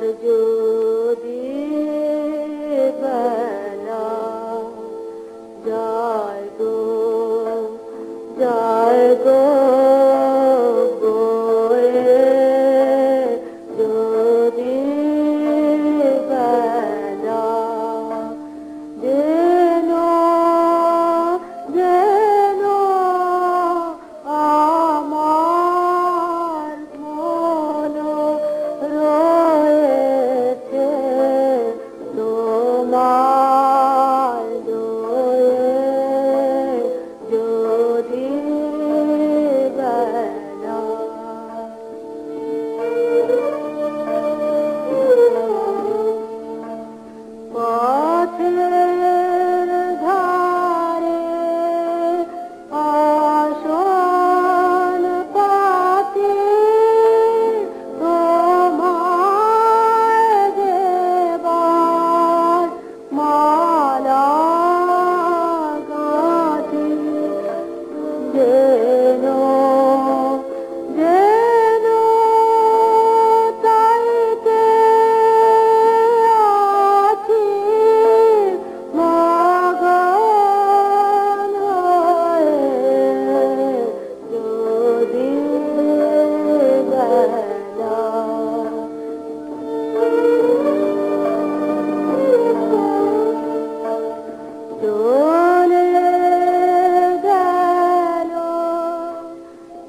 जो जाए गो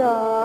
Yeah.